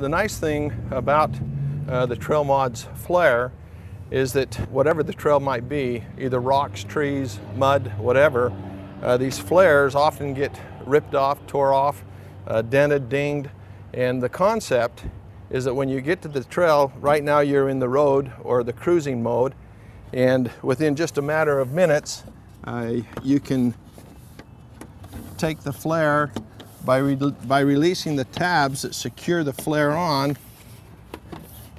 The nice thing about uh, the TrailMods flare is that whatever the trail might be, either rocks, trees, mud, whatever, uh, these flares often get ripped off, tore off, uh, dented, dinged, and the concept is that when you get to the trail, right now you're in the road or the cruising mode, and within just a matter of minutes, uh, you can take the flare by, re by releasing the tabs that secure the flare on,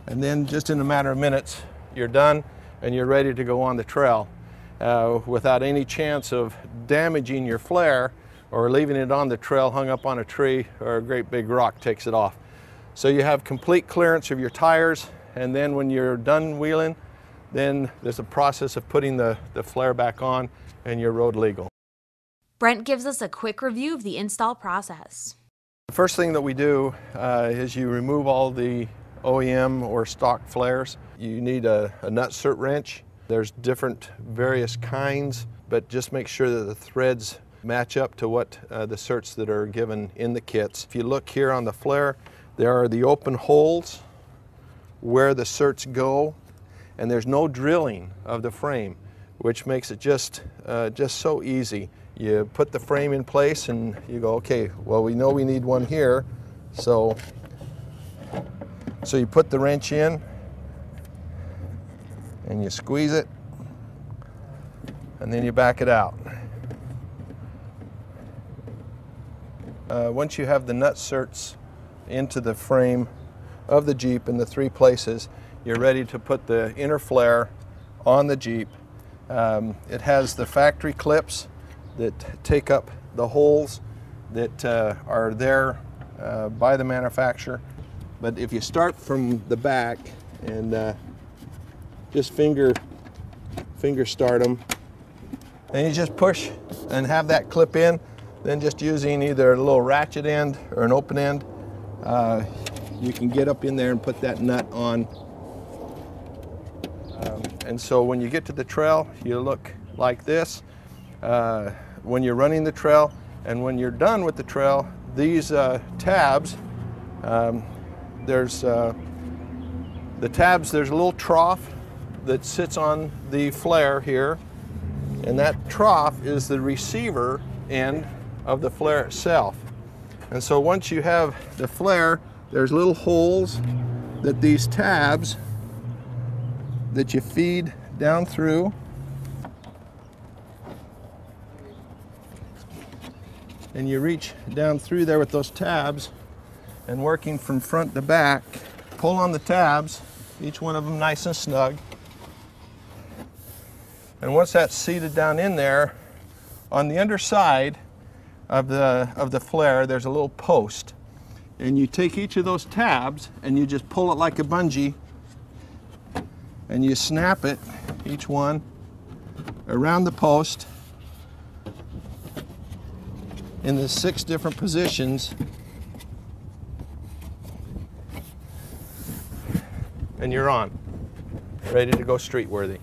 and then just in a matter of minutes, you're done and you're ready to go on the trail uh, without any chance of damaging your flare or leaving it on the trail hung up on a tree or a great big rock takes it off. So you have complete clearance of your tires and then when you're done wheeling, then there's a process of putting the, the flare back on and you're road legal. Brent gives us a quick review of the install process. The first thing that we do uh, is you remove all the OEM or stock flares. You need a, a nutsert wrench. There's different various kinds, but just make sure that the threads match up to what uh, the certs that are given in the kits. If you look here on the flare, there are the open holes where the certs go, and there's no drilling of the frame, which makes it just, uh, just so easy. You put the frame in place and you go, okay, well, we know we need one here, so so you put the wrench in and you squeeze it and then you back it out. Uh, once you have the nutserts into the frame of the Jeep in the three places, you're ready to put the inner flare on the Jeep. Um, it has the factory clips that take up the holes that uh, are there uh, by the manufacturer but if you start from the back and uh, just finger, finger start them, then you just push and have that clip in, then just using either a little ratchet end or an open end, uh, you can get up in there and put that nut on. Um, and so when you get to the trail, you look like this. Uh, when you're running the trail, and when you're done with the trail, these uh, tabs um, there's uh, the tabs, there's a little trough that sits on the flare here, and that trough is the receiver end of the flare itself. And so once you have the flare, there's little holes that these tabs that you feed down through. And you reach down through there with those tabs and working from front to back. Pull on the tabs, each one of them nice and snug. And once that's seated down in there, on the underside of the, of the flare, there's a little post. And you take each of those tabs and you just pull it like a bungee and you snap it, each one, around the post in the six different positions and you're on, ready to go street worthy.